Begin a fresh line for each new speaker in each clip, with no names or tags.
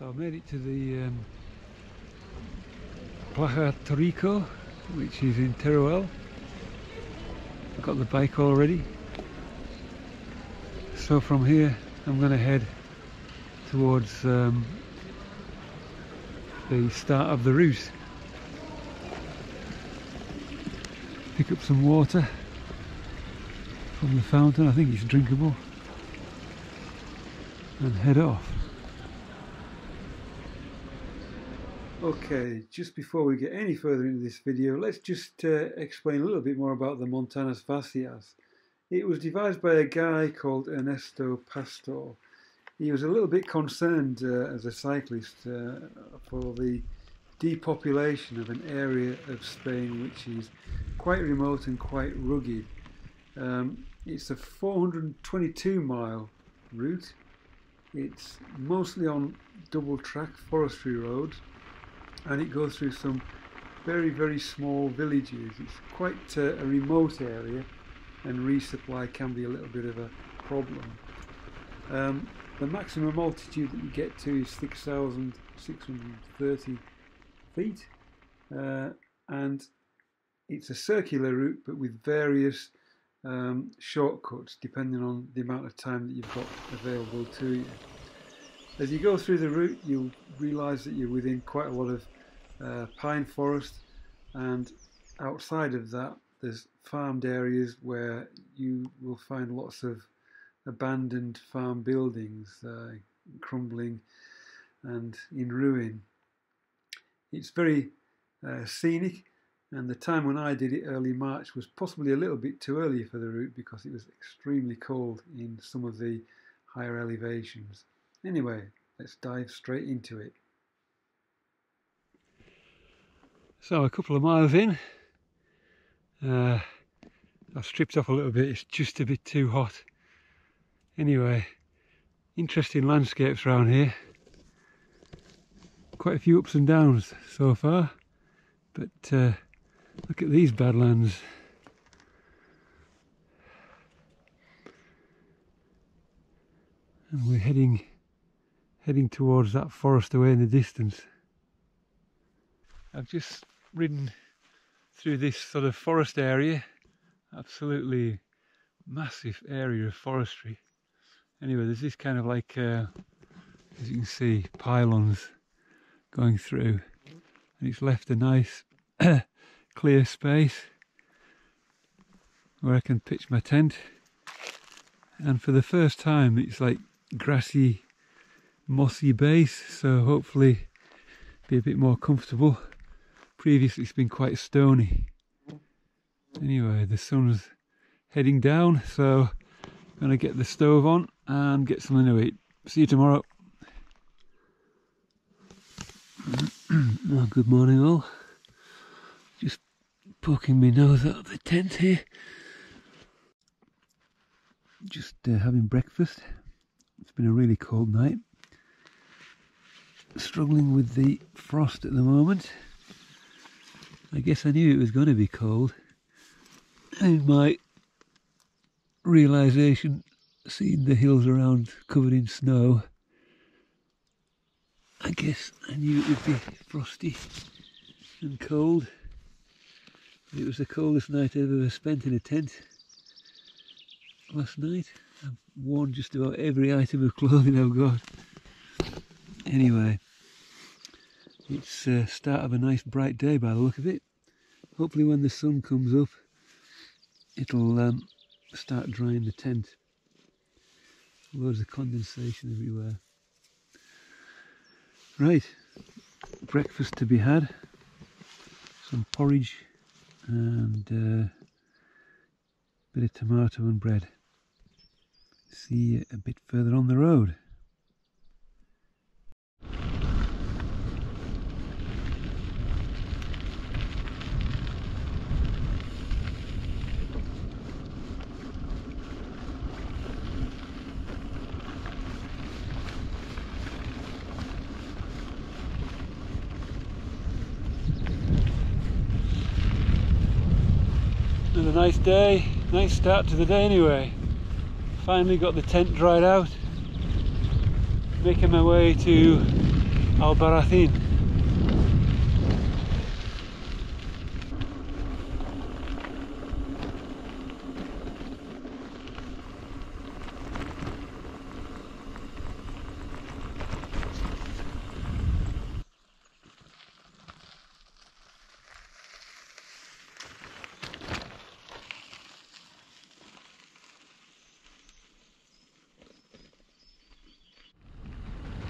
So I made it to the um, Plaza Torico, which is in Teruel. I've got the bike already. So from here I'm going to head towards um, the start of the route. Pick up some water from the fountain, I think it's drinkable, and head off. Okay, just before we get any further into this video, let's just uh, explain a little bit more about the Montañas Vacias. It was devised by a guy called Ernesto Pastor. He was a little bit concerned uh, as a cyclist uh, for the depopulation of an area of Spain which is quite remote and quite rugged. Um, it's a 422 mile route. It's mostly on double track forestry roads and it goes through some very very small villages. It's quite uh, a remote area and resupply can be a little bit of a problem. Um, the maximum altitude that you get to is 6,630 feet uh, and it's a circular route but with various um, shortcuts depending on the amount of time that you've got available to you. As you go through the route you'll realise that you're within quite a lot of uh, pine forest and outside of that there's farmed areas where you will find lots of abandoned farm buildings uh, crumbling and in ruin. It's very uh, scenic and the time when I did it early March was possibly a little bit too early for the route because it was extremely cold in some of the higher elevations. Anyway, let's dive straight into it. So a couple of miles in, uh, I've stripped off a little bit, it's just a bit too hot. Anyway, interesting landscapes around here. Quite a few ups and downs so far, but uh, look at these badlands. And we're heading heading towards that forest away in the distance. I've just ridden through this sort of forest area, absolutely massive area of forestry. Anyway, there's this kind of like, uh, as you can see, pylons going through, and it's left a nice clear space where I can pitch my tent. And for the first time, it's like grassy, mossy base, so hopefully be a bit more comfortable previously it's been quite stony. Anyway, the sun's heading down, so I'm going to get the stove on and get something to eat. See you tomorrow. oh, good morning all. Just poking my nose out of the tent here. Just uh, having breakfast. It's been a really cold night. Struggling with the frost at the moment. I guess I knew it was going to be cold. And my realization, seeing the hills around covered in snow, I guess I knew it would be frosty and cold. It was the coldest night I've ever spent in a tent. Last night, I've worn just about every item of clothing I've got. Anyway, it's the uh, start of a nice bright day by the look of it. Hopefully when the sun comes up, it'll um, start drying the tent. Loads of condensation everywhere. Right, breakfast to be had. Some porridge and a uh, bit of tomato and bread. See you a bit further on the road. Nice day, nice start to the day anyway. Finally got the tent dried out. Making my way to Albarracin.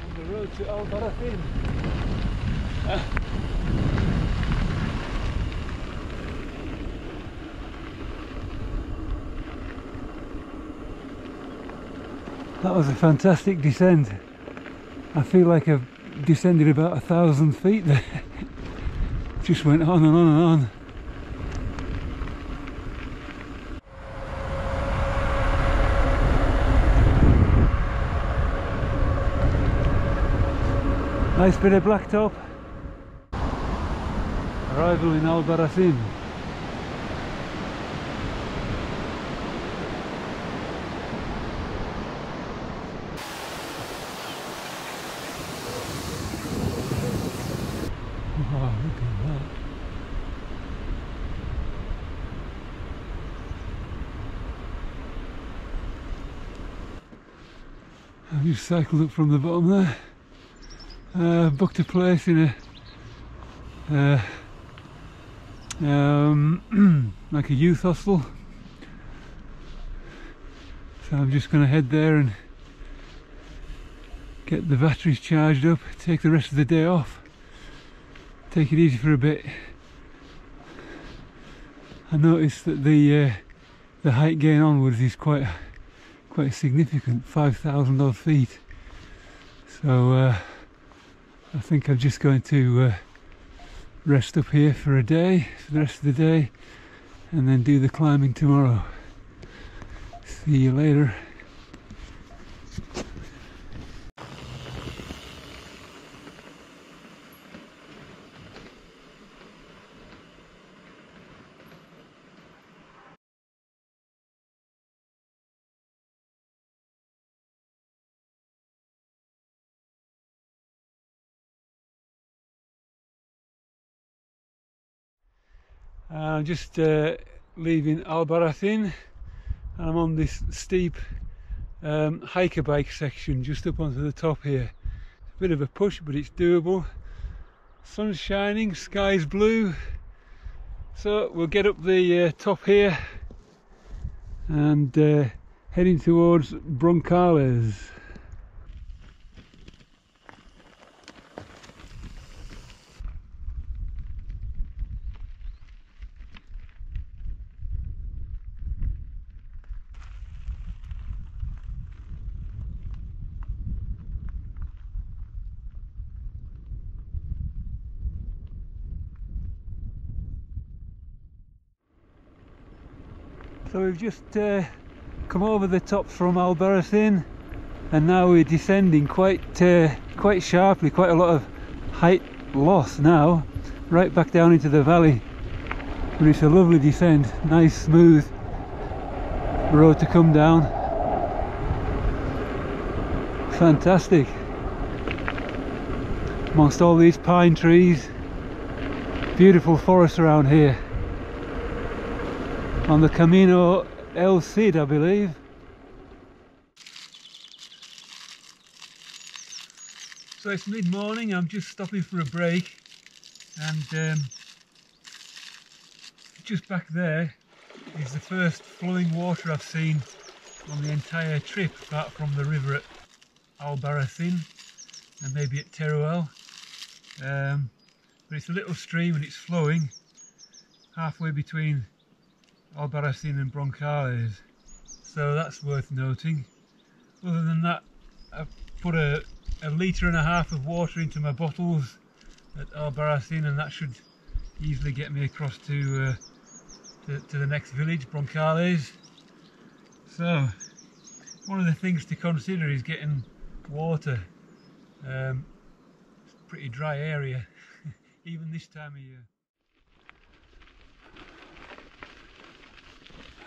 On the road to Albarracin. That was a fantastic descent. I feel like I've descended about a thousand feet there. Just went on and on and on. Nice bit of blacktop. Arrival in Albarracin. Wow, look at that. I've just cycled up from the bottom there. Uh, booked a place in a uh, um, like a youth hostel. So I'm just going to head there and get the batteries charged up, take the rest of the day off, take it easy for a bit. I noticed that the uh, the height gain onwards is quite quite significant, 5,000 odd feet. So uh, I think I'm just going to uh, rest up here for a day, for the rest of the day, and then do the climbing tomorrow. See you later. I'm just uh, leaving Albarracin and I'm on this steep um, hiker bike section just up onto the top here. It's a bit of a push but it's doable. Sun's shining, sky's blue. So we'll get up the uh, top here and uh, heading towards Broncales. So we've just uh, come over the top from Albarracin and now we're descending quite uh, quite sharply, quite a lot of height loss now, right back down into the valley. But it's a lovely descent, nice smooth road to come down. Fantastic. Amongst all these pine trees, beautiful forest around here on the Camino El Cid, I believe. So it's mid-morning, I'm just stopping for a break and um, just back there is the first flowing water I've seen on the entire trip apart from the river at Albarracin and maybe at Teruel. Um, but it's a little stream and it's flowing halfway between Albarracin and Broncales. So that's worth noting. Other than that I've put a, a litre and a half of water into my bottles at Albarracin and that should easily get me across to, uh, to, to the next village, Broncales. So one of the things to consider is getting water. Um, it's a pretty dry area even this time of year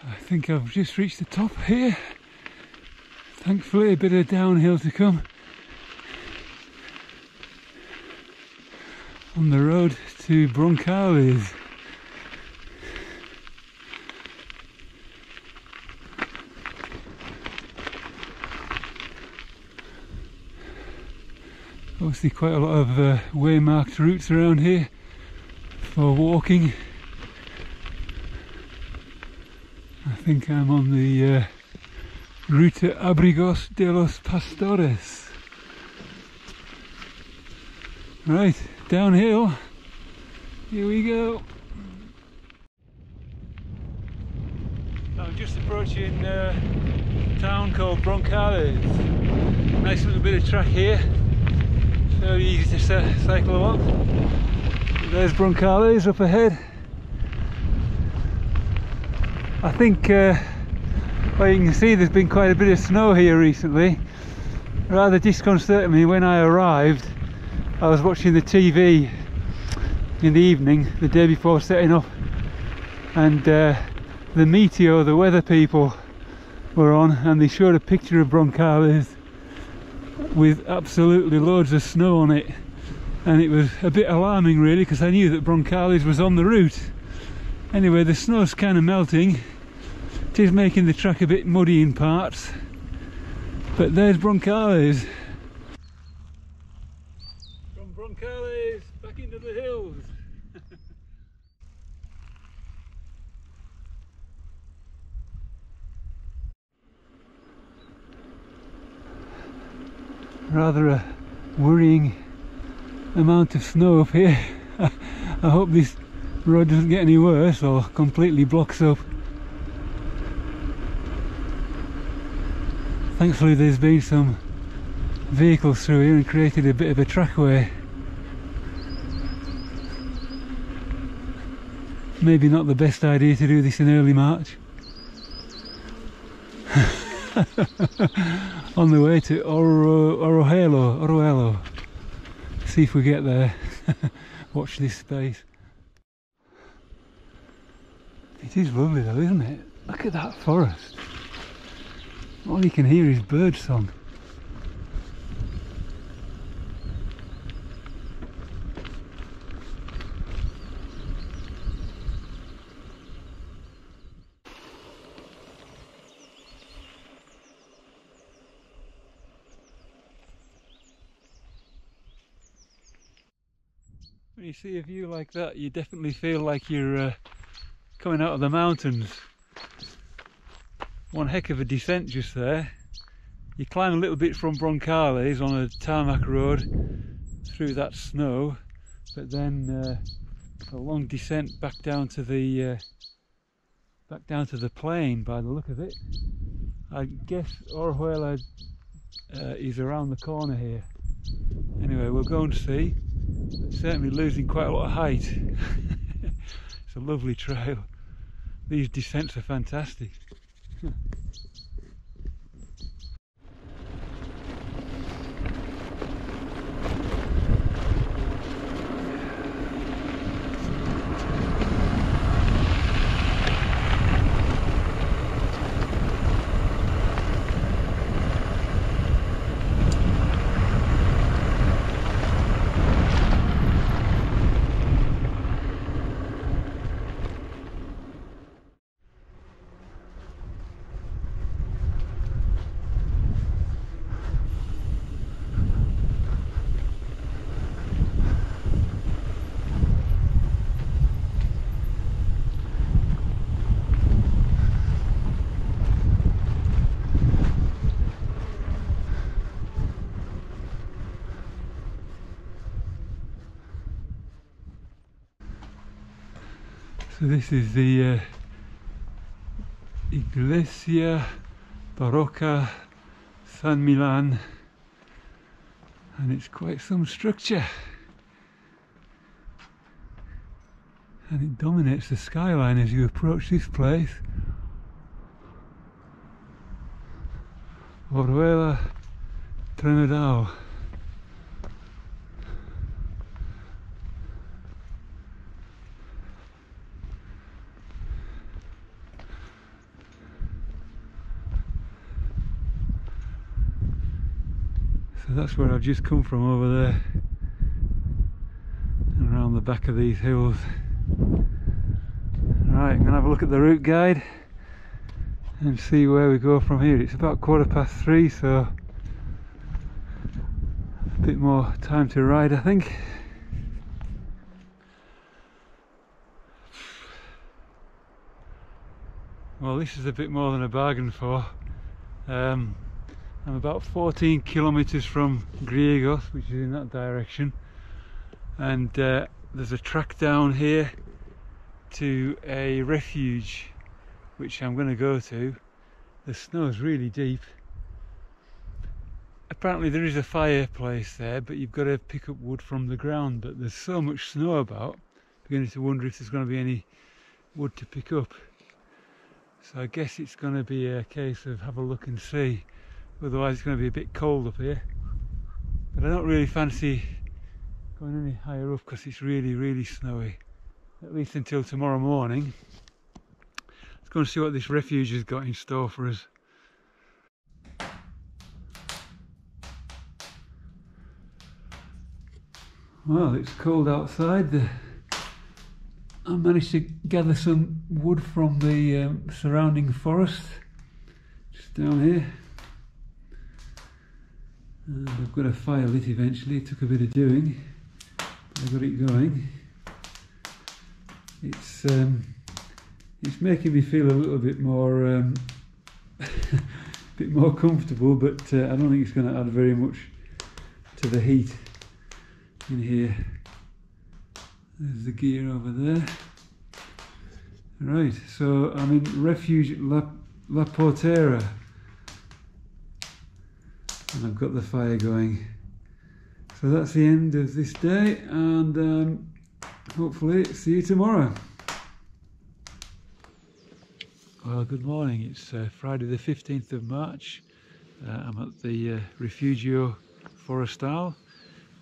I think I've just reached the top here. Thankfully a bit of downhill to come.
on the road to Broncales. Obviously quite a lot of uh, waymarked routes around here for walking. I think I'm on the uh, Ruta Abrigos de los Pastores. Right, downhill. Here we go. I'm just approaching uh, a town called Broncales. Nice little bit of track here. Very easy to cycle along. There's Broncales up ahead. I think, uh, well you can see there's been quite a bit of snow here recently. Rather disconcerting me when I arrived. I was watching the TV in the evening, the day before setting up and uh, the Meteo, the weather people, were on and they showed a picture of Broncales with absolutely loads of snow on it and it was a bit alarming really because I knew that Broncales was on the route anyway the snow's kind of melting. It is making the track a bit muddy in parts. But there's Broncales. From Broncales back into the hills. Rather a worrying amount of snow up here. I hope this road doesn't get any worse or completely blocks up. Thankfully there's been some vehicles through here and created a bit of a trackway. Maybe not the best idea to do this in early March. on the way to Oro, Orohelo, Orohelo. See if we get there. Watch this space. It is lovely though, isn't it? Look at that forest. All you can hear is bird song. When you see a view like that, you definitely feel like you're uh, coming out of the mountains. One heck of a descent just there. You climb a little bit from Broncales on a tarmac road through that snow, but then uh, a long descent back down to the uh, back down to the plain by the look of it. I guess Orihuela uh, is around the corner here. Anyway, we'll go and see certainly losing quite a lot of height. a lovely trail. These descents are fantastic. This is the uh, Iglesia Barroca San Milan and it's quite some structure. And it dominates the skyline as you approach this place. Orihuela Tremedal So that's where I've just come from over there. And around the back of these hills. Right, I'm going to have a look at the route guide and see where we go from here. It's about quarter past three, so a bit more time to ride, I think. Well, this is a bit more than a bargain for. Um, I'm about 14 kilometres from Griegos, which is in that direction, and uh, there's a track down here to a refuge which I'm going to go to. The snow is really deep. Apparently there is a fireplace there, but you've got to pick up wood from the ground. But there's so much snow about, beginning to wonder if there's going to be any wood to pick up. So I guess it's going to be a case of have a look and see. Otherwise it's going to be a bit cold up here. But I don't really fancy going any higher up because it's really, really snowy. At least until tomorrow morning. Let's go and see what this refuge has got in store for us. Well, it's cold outside. The I managed to gather some wood from the um, surrounding forest just down here and I've got a fire lit eventually, it took a bit of doing but I got it going it's um, it's making me feel a little bit more um, bit more comfortable but uh, I don't think it's going to add very much to the heat in here there's the gear over there. Right, so I'm in Refuge La, La Portera. And I've got the fire going. So that's the end of this day and um, hopefully see you tomorrow. Well, good morning. It's uh, Friday the 15th of March. Uh, I'm at the uh, Refugio Forestal,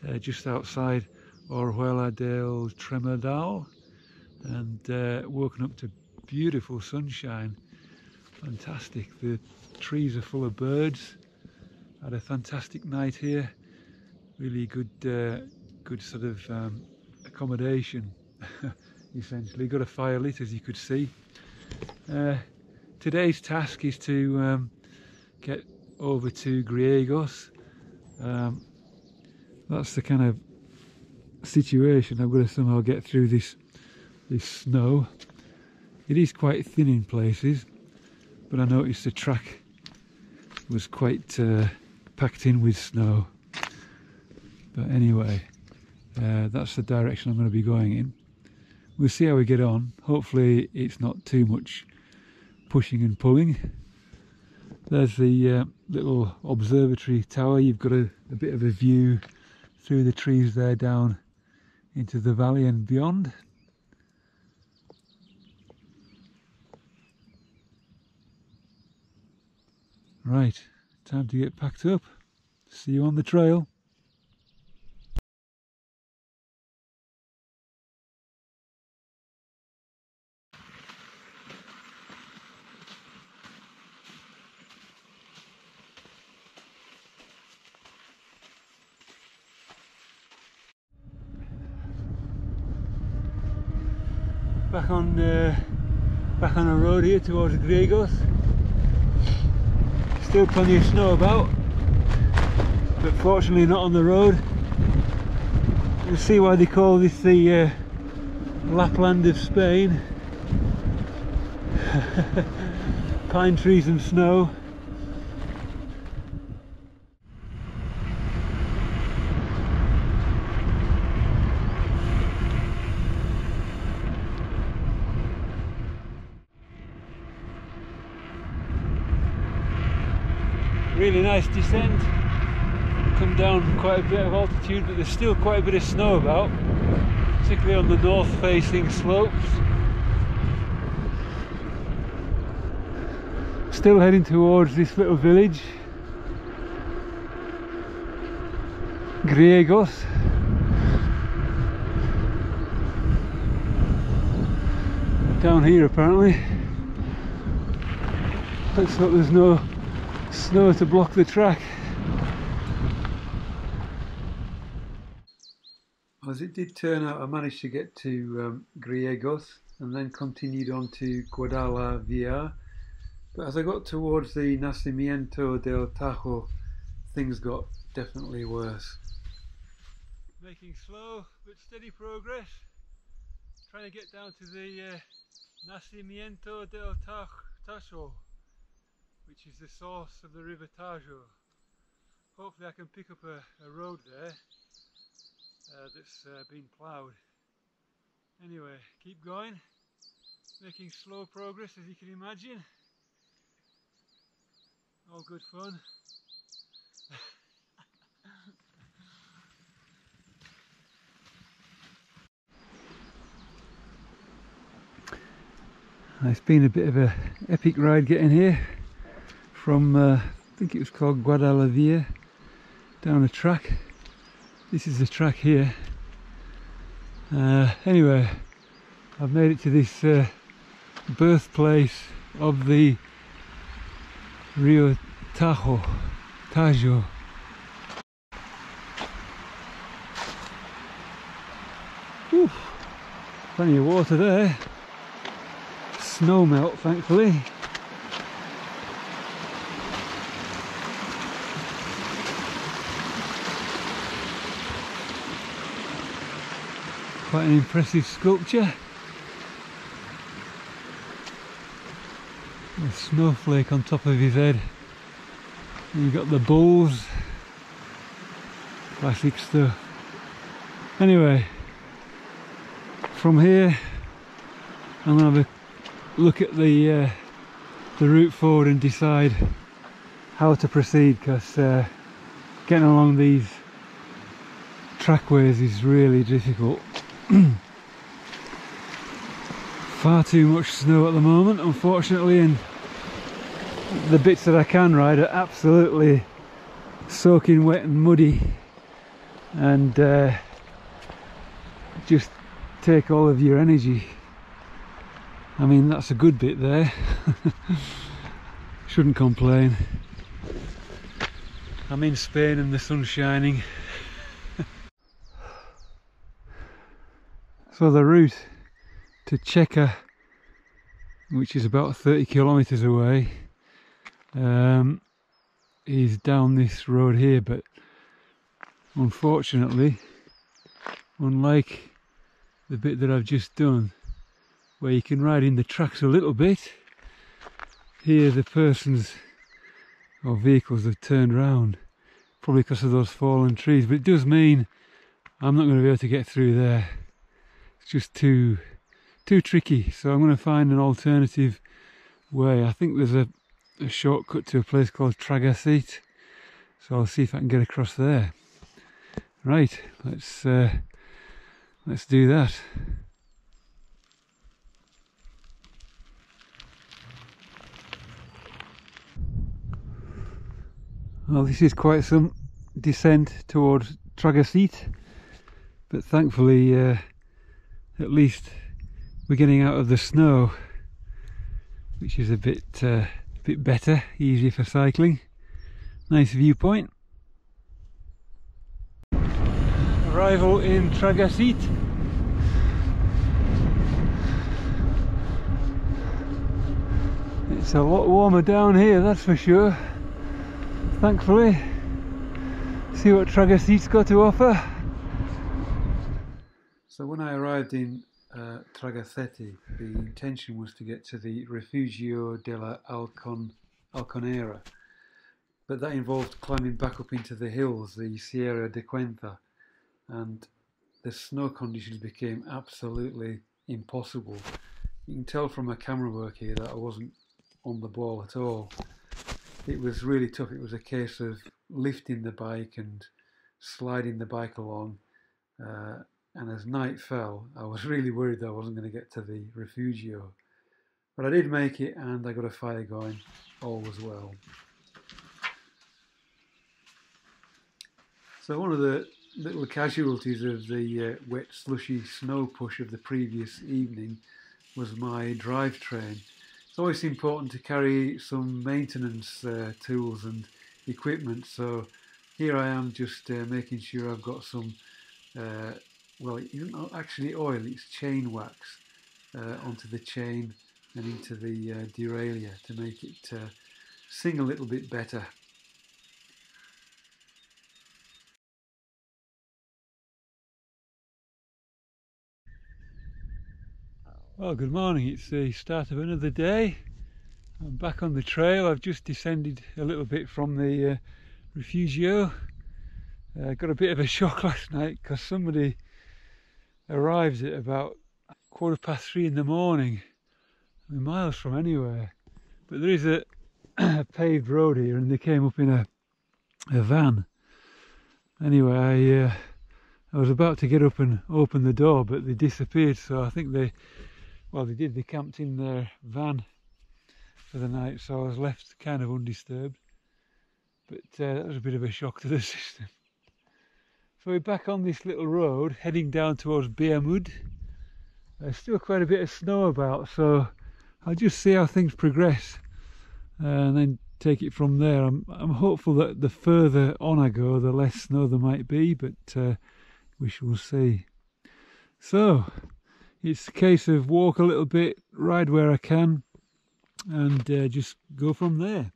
uh, just outside Orihuela del Tremedal and uh, woken up to beautiful sunshine. Fantastic. The trees are full of birds. Had a fantastic night here. Really good, uh, good sort of um, accommodation. essentially, got a fire lit as you could see. Uh, today's task is to um, get over to Griegos. Um, that's the kind of situation I've got to somehow get through this this snow it is quite thin in places but I noticed the track was quite uh, packed in with snow. But anyway uh, that's the direction I'm going to be going in. We'll see how we get on. Hopefully it's not too much pushing and pulling. There's the uh, little observatory tower. You've got a, a bit of a view through the trees there down into the valley and beyond. Right, time to get packed up. See you on the trail. back on uh, back on the road here towards Griegos. Still plenty of snow about, but fortunately not on the road. You'll see why they call this the uh, Lapland of Spain. Pine trees and snow. Really nice descent. Come down quite a bit of altitude but there's still quite a bit of snow about particularly on the north facing slopes. Still heading towards this little village. Griegos. Down here apparently. Looks like there's no snow to block the track.
As it did turn out, I managed to get to um, Griegos and then continued on to Guadalaviar. But as I got towards the Nacimiento del Tajo, things got definitely worse.
Making slow but steady progress. Trying to get down to the uh, Nacimiento del Tajo, which is the source of the river Tajo. Hopefully I can pick up a, a road there uh, that's uh, been ploughed. Anyway, keep going, making slow progress as you can imagine. All good fun. it's been a bit of a epic ride getting here from uh, I think it was called Guadalaviar down a track. This is the track here. Uh, anyway I've made it to this uh, birthplace of the Rio Tajo Tajo. Plenty of water there. Snow melt thankfully Quite an impressive sculpture. A snowflake on top of his head. And you've got the bulls. Classic stuff. Anyway, from here I'm to have a look at the uh, the route forward and decide how to proceed because uh, getting along these trackways is really difficult. Far too much snow at the moment, unfortunately, and the bits that I can ride are absolutely soaking wet and muddy and uh, just take all of your energy. I mean, that's a good bit there. Shouldn't complain. I'm in Spain and the sun's shining. So the route to Checa, which is about 30 kilometres away, um, is down this road here, but unfortunately, unlike the bit that I've just done, where you can ride in the tracks a little bit, here the persons or vehicles have turned round, probably because of those fallen trees, but it does mean I'm not going to be able to get through there it's just too too tricky. So I'm going to find an alternative way. I think there's a, a shortcut to a place called Tragacete so I'll see if I can get across there. Right let's uh, let's do that. Well this is quite some descent towards Tragacete but thankfully uh, at least we're getting out of the snow which is a bit uh, bit better easier for cycling. Nice viewpoint. Arrival in Tragacete it's a lot warmer down here that's for sure. Thankfully see what Tragacete's got to offer
so when I arrived in uh, the intention was to get to the Refugio della Alcon, Alconera, but that involved climbing back up into the hills, the Sierra de Cuenca, and the snow conditions became absolutely impossible. You can tell from my camera work here that I wasn't on the ball at all. It was really tough. It was a case of lifting the bike and sliding the bike along. Uh, and as night fell, I was really worried that I wasn't going to get to the Refugio. But I did make it and I got a fire going. All was well. So one of the little casualties of the uh, wet slushy snow push of the previous evening was my drivetrain. It's always important to carry some maintenance uh, tools and equipment so here I am just uh, making sure I've got some uh, well, actually oil, it's chain wax uh, onto the chain and into the uh, derailleur to make it uh, sing a little bit better.
Well, good morning. It's the start of another day. I'm back on the trail. I've just descended a little bit from the uh, Refugio. I uh, got a bit of a shock last night because somebody arrived at about quarter past three in the morning. I mean, miles from anywhere. But there is a, a, paved road here and they came up in a, a van. Anyway, I, uh, I was about to get up and open the door, but they disappeared. So I think they, well, they did. They camped in their van for the night. So I was left kind of undisturbed. But uh, that was a bit of a shock to the system. So we're back on this little road heading down towards Beamud. There's still quite a bit of snow about, so I'll just see how things progress and then take it from there. I'm, I'm hopeful that the further on I go, the less snow there might be, but uh, we shall see. So, it's a case of walk a little bit, ride where I can, and uh, just go from there.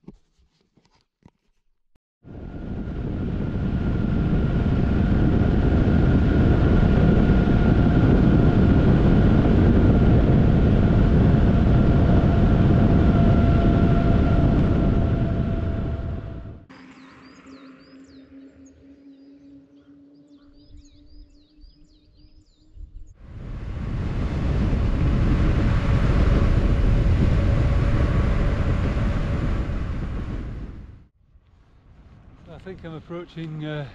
think I'm approaching a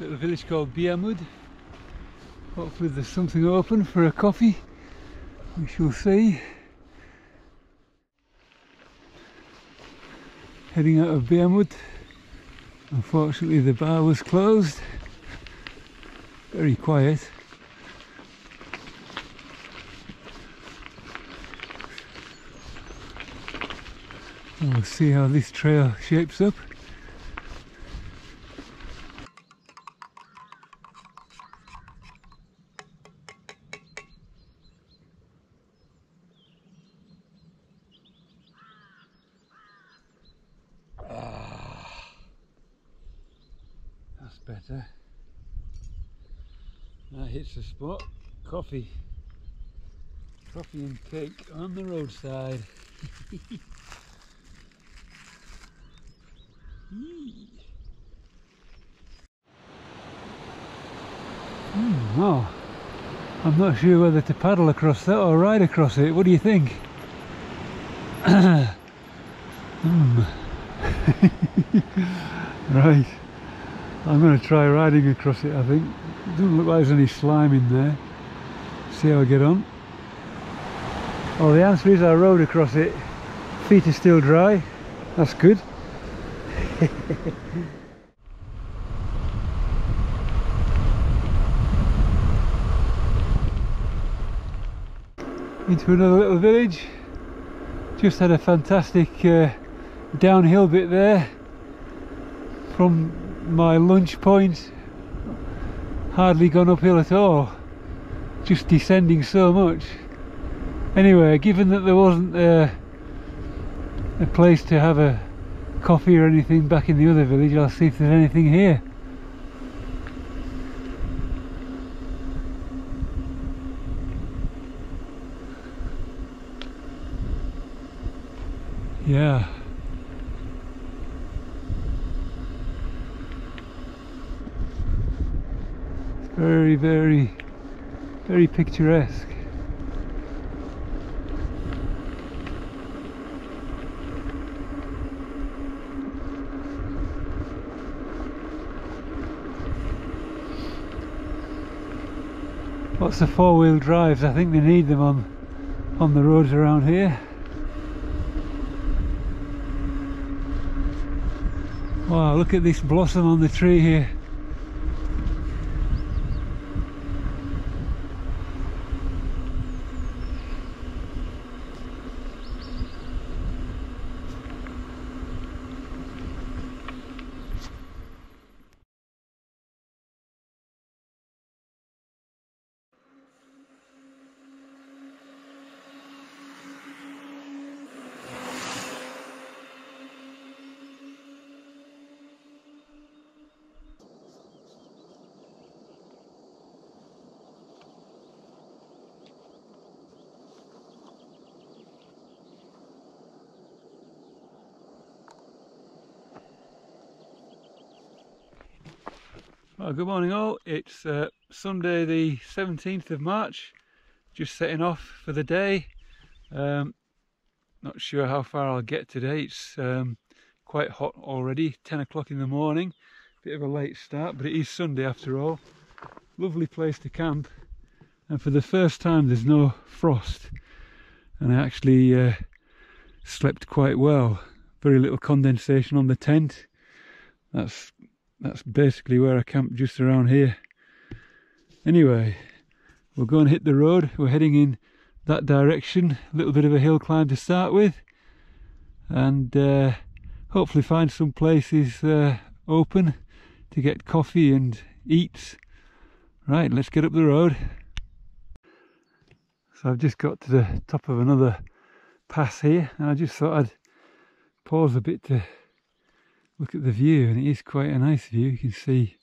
little village called Beamud. Hopefully there's something open for a coffee. We shall see. Heading out of Beamud. Unfortunately the bar was closed. Very quiet. we'll see how this trail shapes up. Better. That hits the spot. Coffee. Coffee and cake on the roadside. mm, oh, I'm not sure whether to paddle across that or ride across it. What do you think? mm. right. I'm going to try riding across it I think. It doesn't look like there's any slime in there. See how I get on. Well the answer is I rode across it. Feet are still dry. That's good. Into another little village. Just had a fantastic uh, downhill bit there from my lunch point hardly gone uphill at all just descending so much. Anyway given that there wasn't a, a place to have a coffee or anything back in the other village I'll see if there's anything here yeah very very very picturesque Lots of four-wheel drives, I think they need them on on the roads around here. Wow, look at this blossom on the tree here. Good morning all. It's uh, Sunday the 17th of March. Just setting off for the day. Um, not sure how far I'll get today. It's um, quite hot already, 10 o'clock in the morning. Bit of a late start, but it is Sunday after all. Lovely place to camp. And for the first time there's no frost. And I actually uh, slept quite well. Very little condensation on the tent. That's that's basically where I camp just around here. Anyway we'll go and hit the road. We're heading in that direction. A little bit of a hill climb to start with. And uh, hopefully find some places uh, open to get coffee and eats. Right let's get up the road. So I've just got to the top of another pass here and I just thought I'd pause a bit to look at the view and it is quite a nice view. You can see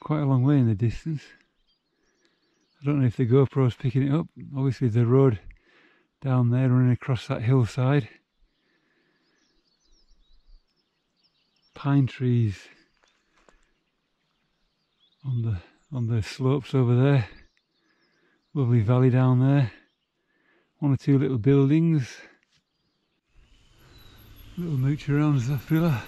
quite a long way in the distance. I don't know if the GoPro's picking it up. Obviously the road down there running across that hillside. Pine trees on the on the slopes over there. Lovely valley down there. One or two little buildings. Little mooch around Zafrilla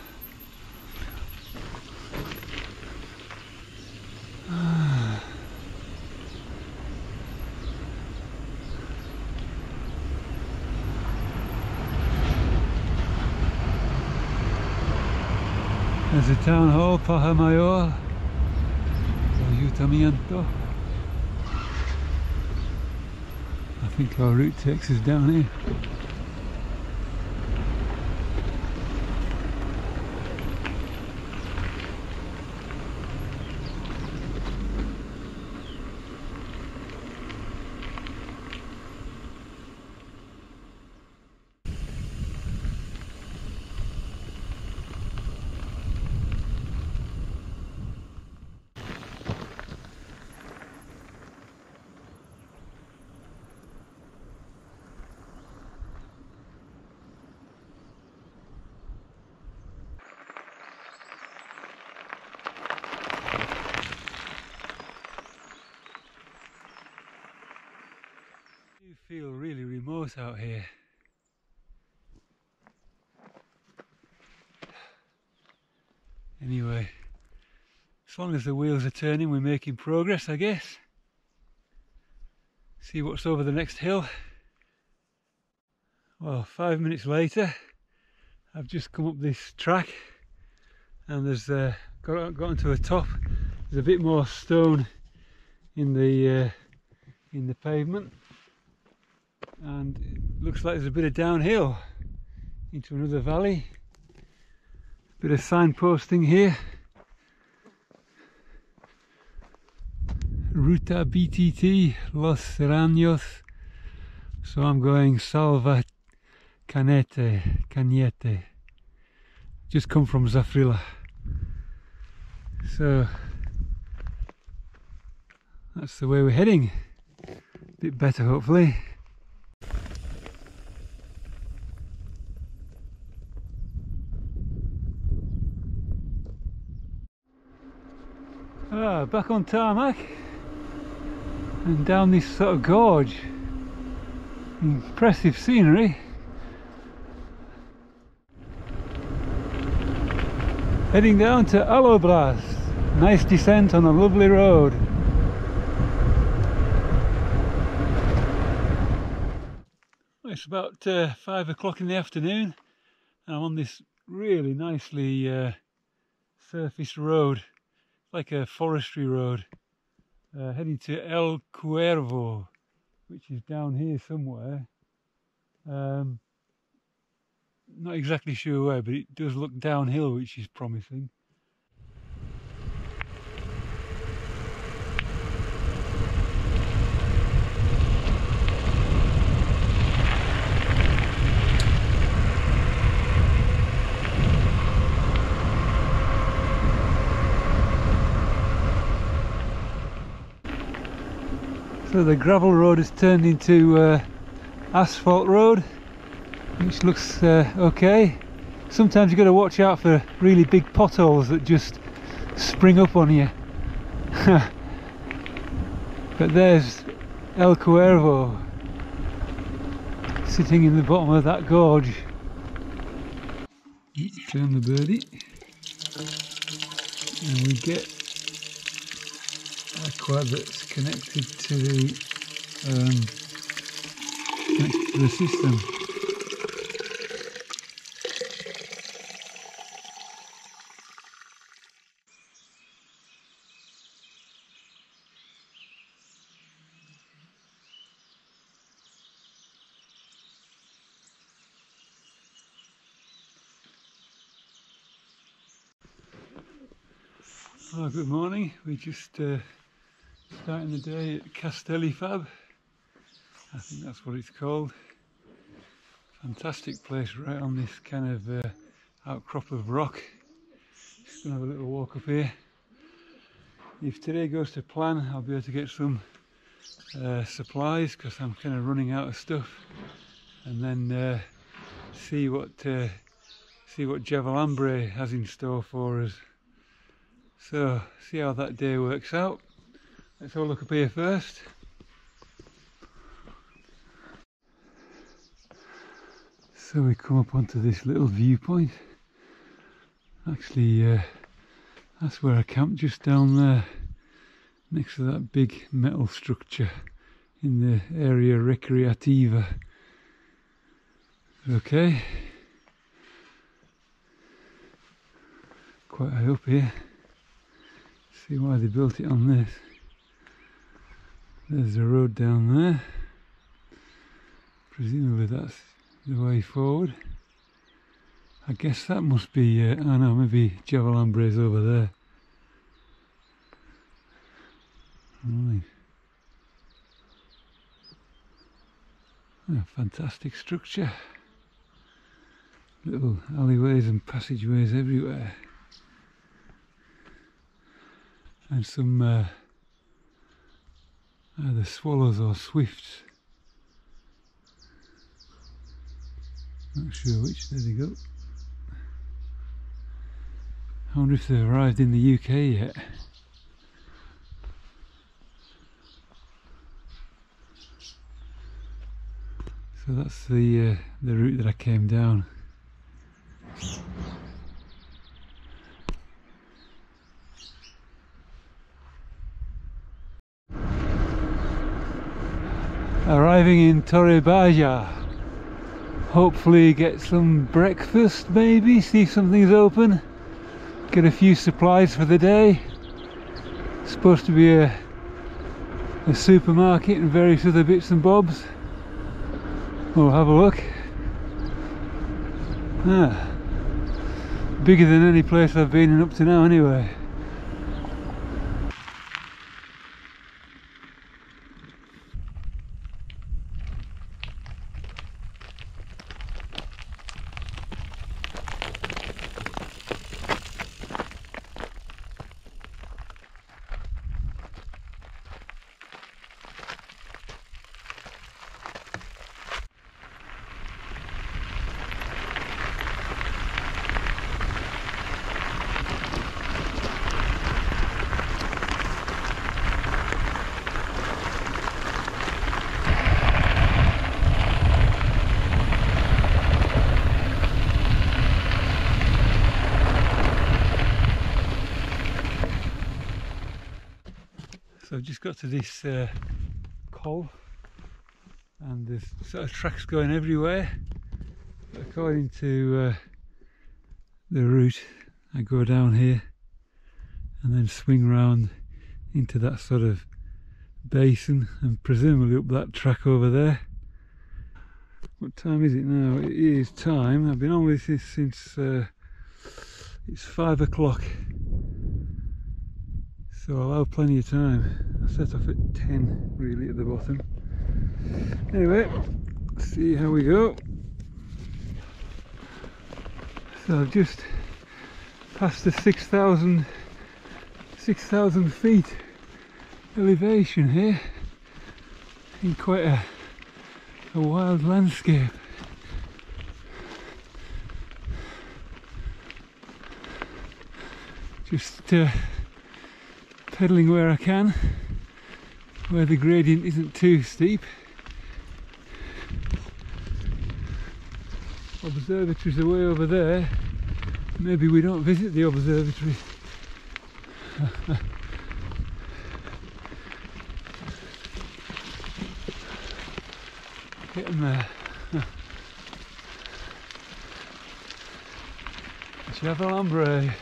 There's a town hall, Plaza Mayor, Ayuntamiento. I think our route takes us down here. Feel really remote out here. Anyway, as long as the wheels are turning, we're making progress, I guess. See what's over the next hill. Well, five minutes later, I've just come up this track and there's uh, got, got onto the top. There's a bit more stone in the uh, in the pavement and it looks like there's a bit of downhill into another valley. Bit of signposting here. Ruta BTT Los Serranos so I'm going Salva Canete Cañete. Just come from Zafrilla. So that's the way we're heading. A bit better hopefully Ah, back on tarmac and down this sort of gorge. Impressive scenery. Heading down to Alobras. Nice descent on a lovely road. It's about uh, five o'clock in the afternoon and I'm on this really nicely uh, surfaced road like a forestry road uh, heading to El Cuervo which is down here somewhere. Um, not exactly sure where but it does look downhill which is promising So the gravel road has turned into uh, asphalt road, which looks uh, okay. Sometimes you've got to watch out for really big potholes that just spring up on you but there's El Cuervo sitting in the bottom of that gorge. Turn the birdie and we get a quad connected to the um, connected to the system. Oh, good morning. We just uh, starting the day at Castielfabib. I think that's what it's called. Fantastic place right on this kind of uh, outcrop of rock. Just gonna have a little walk up here. If today goes to plan, I'll be able to get some uh, supplies because I'm kind of running out of stuff, and then uh, see what uh, see what Javalambre has in store for us. So, see how that day works out. Let's all look up here first. So we come up onto this little viewpoint. Actually, uh, that's where I camped, just down there, next to that big metal structure in the area Recreativa. Okay. Quite high up here. See why they built it on this. There's the road down there. Presumably that's the way forward. I guess that must be, uh, I know, maybe Javalambre's over there. Right. A fantastic structure. Little alleyways and passageways everywhere and some uh, either swallows or swifts. Not sure which, there they go. I wonder if they've arrived in the UK yet. So that's the uh, the route that I came down. Arriving in Torre Baja. Hopefully get some breakfast maybe, see if something's open. Get a few supplies for the day. supposed to be a, a supermarket and various other bits and bobs. We'll have a look. Ah, bigger than any place I've been in up to now anyway. So I've just got to this uh, col and there's sort of tracks going everywhere. According to uh, the route, I go down here and then swing round into that sort of basin and presumably up that track over there. What time is it now? It is time. I've been on with this since uh, it's five o'clock so I'll have plenty of time. I set off at 10 really at the bottom. Anyway, see how we go. So I've just passed the 6,000 6,000 feet elevation here in quite a, a wild landscape. Just uh, pedaling where I can, where the gradient isn't too steep. Observatories are way over there. Maybe we don't visit the observatory. Getting there. Chevrolet.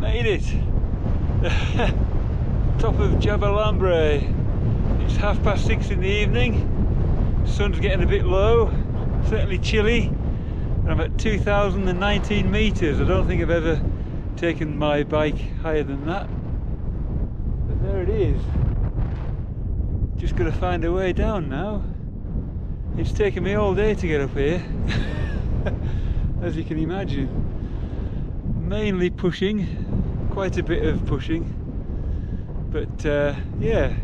Made it! Top of It's half past six in the evening. Sun's getting a bit low, certainly chilly. I'm at 2019 meters. I don't think I've ever taken my bike higher than that. But there it is. Just got to find a way down now. It's taken me all day to get up here, as you can imagine. Mainly pushing, quite a bit of pushing, but uh, yeah,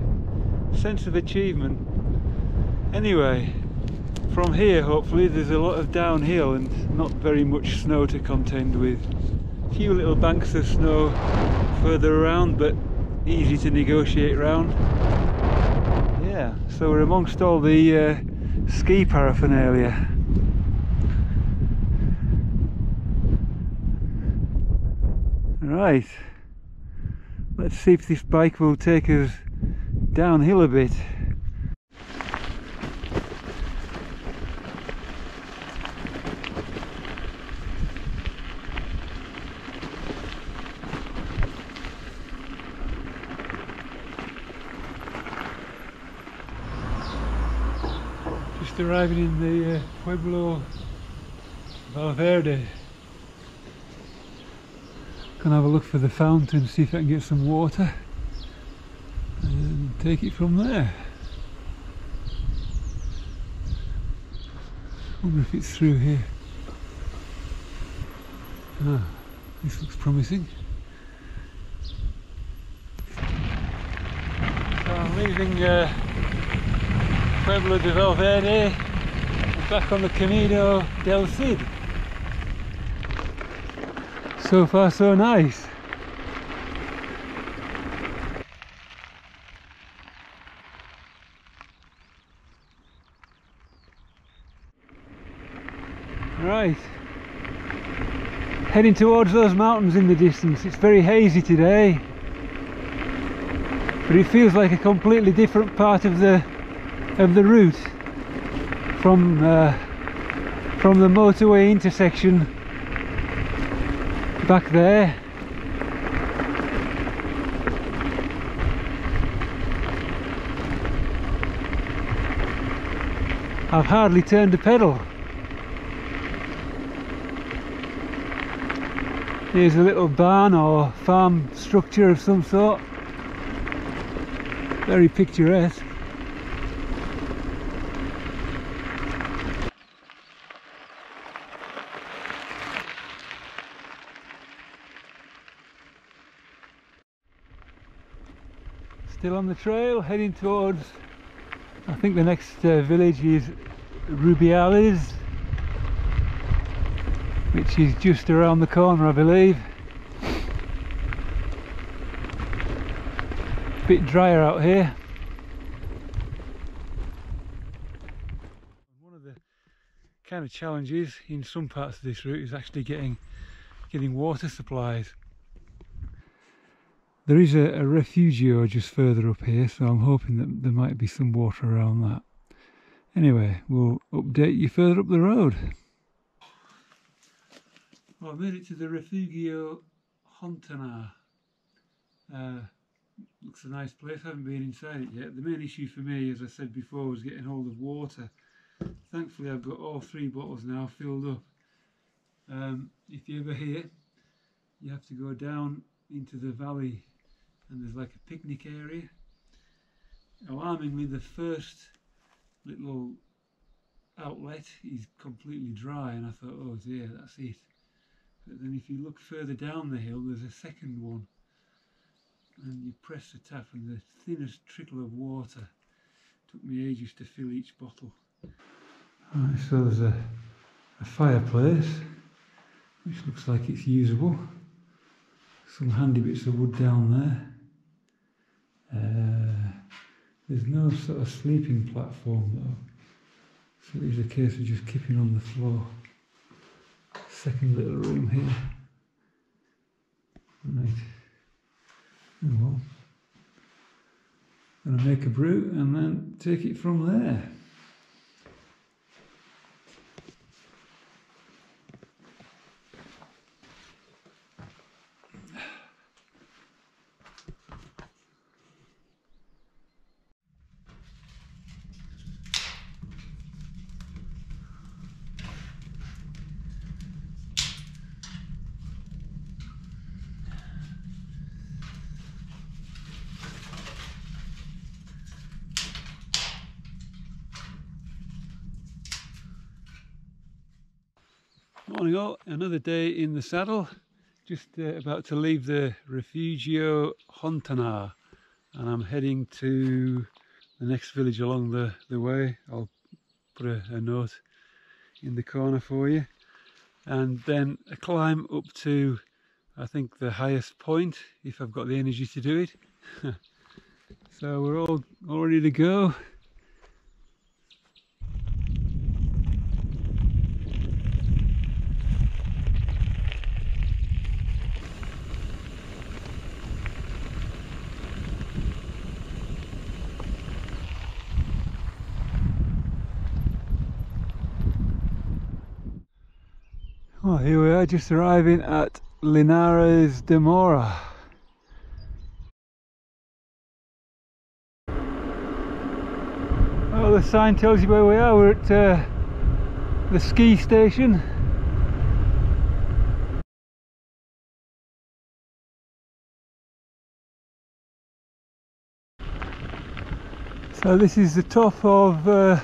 sense of achievement. Anyway, from here hopefully there's a lot of downhill and not very much snow to contend with. A few little banks of snow further around but easy to negotiate around. Yeah, so we're amongst all the uh, ski paraphernalia. Right, let's see if this bike will take us downhill a bit. Just arriving in the uh, Pueblo Valverde. Gonna have a look for the fountain, see if I can get some water and take it from there. wonder if it's through here. Ah, this looks promising. So I'm leaving uh, Pueblo de Valverde back on the Camino del Cid. So far so nice. Right. Heading towards those mountains in the distance. It's very hazy today. But it feels like a completely different part of the of the route from uh, from the motorway intersection back there. I've hardly turned a pedal. Here's a little barn or farm structure of some sort. Very picturesque. Still on the trail, heading towards, I think the next uh, village is Rubiales, which is just around the corner I believe. Bit drier out here. One of the kind of challenges in some parts of this route is actually getting getting water supplies. There is a, a refugio just further up here, so I'm hoping that there might be some water around that. Anyway, we'll update you further up the road. Well, I made it to the Refugio Hontana. Uh, looks a nice place, I haven't been inside it yet. The main issue for me, as I said before, was getting hold of water. Thankfully I've got all three bottles now filled up. Um, if you're ever here, you have to go down into the valley and there's like a picnic area. Alarmingly, the first little outlet is completely dry and I thought, oh dear, that's it. But then if you look further down the hill, there's a second one and you press the tap and the thinnest trickle of water took me ages to fill each bottle. Right, so there's a, a fireplace which looks like it's usable. Some handy bits of wood down there. Uh, there's no sort of sleeping platform though, so it is a case of just keeping on the floor. Second little room here. Right. Oh well. Gonna make a brew and then take it from there. Morning all, another day in the saddle. Just uh, about to leave the Refugio Hontana and I'm heading to the next village along the, the way. I'll put a, a note in the corner for you. And then a climb up to, I think, the highest point, if I've got the energy to do it. so we're all, all ready to go. Well, here we are just arriving at Linares de Mora. Well, the sign tells you where we are. We're at uh, the ski station. So this is the top of uh,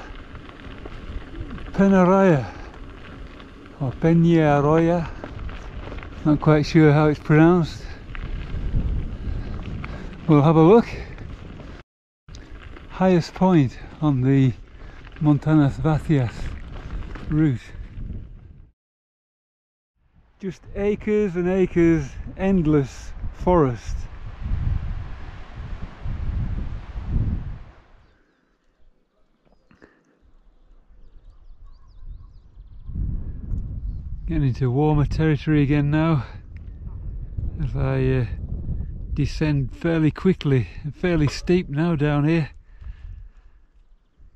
Penaraya or Peña not quite sure how it's pronounced. We'll have a look. Highest point on the Montañas Vacias route. Just acres and acres endless forest Getting into warmer territory again now. As I uh, descend fairly quickly, fairly steep now down here,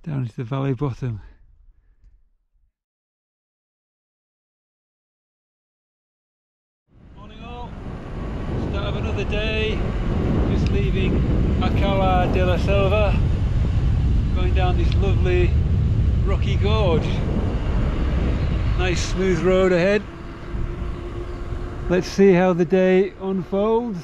down into the valley bottom. Morning all, start of another day, just leaving Alcalá de la Selva, going down this lovely rocky gorge. Nice smooth road ahead. Let's see how the day unfolds.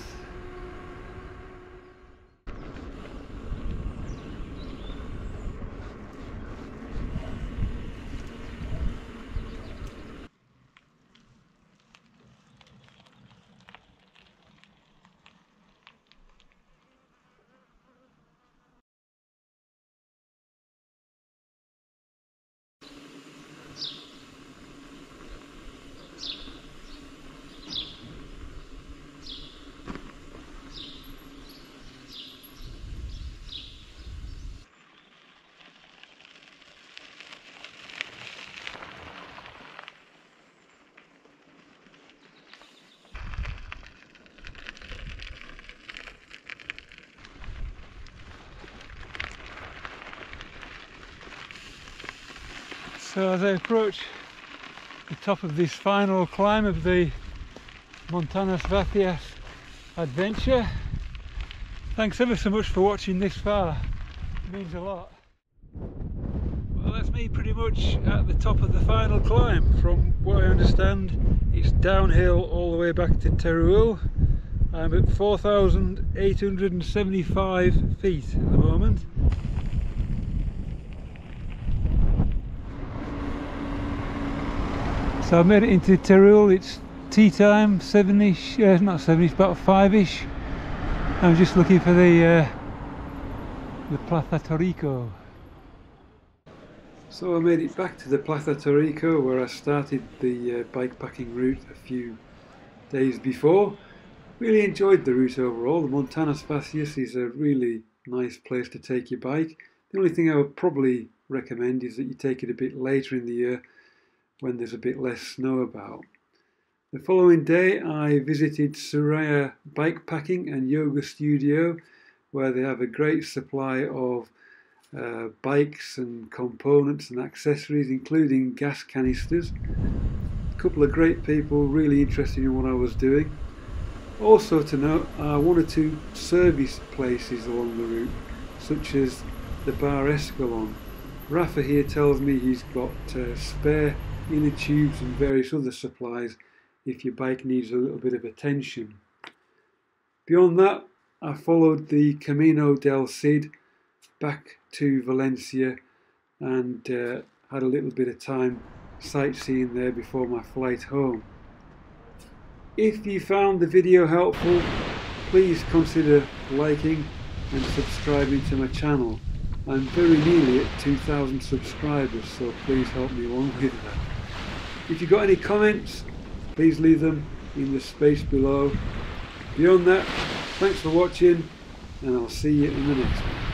So as I approach the top of this final climb of the Montañas Vacias adventure, thanks ever so much for watching this far, it means a lot. Well that's me pretty much at the top of the final climb, from what I understand it's downhill all the way back to Teruel. I'm at 4,875 feet at the moment. So I made it into Teruel, it's tea time, 7ish, uh, not 7ish, about 5ish. I'm just looking for the uh, the Plaza Torico.
So I made it back to the Plaza Torico where I started the uh, bikepacking route a few days before. Really enjoyed the route overall. The Montañas Vacias is a really nice place to take your bike. The only thing I would probably recommend is that you take it a bit later in the year when there's a bit less snow about. The following day I visited Surya Bikepacking and Yoga Studio where they have a great supply of uh, bikes and components and accessories including gas canisters. A couple of great people really interested in what I was doing. Also to note are one or two service places along the route such as the Bar Escalon. Rafa here tells me he's got uh, spare inner tubes and various other supplies if your bike needs a little bit of attention. Beyond that, I followed the Camino del Cid back to Valencia and uh, had a little bit of time sightseeing there before my flight home. If you found the video helpful, please consider liking and subscribing to my channel. I'm very nearly at 2,000 subscribers, so please help me along with that. If you've got any comments, please leave them in the space below. Beyond that, thanks for watching, and I'll see you in the next one.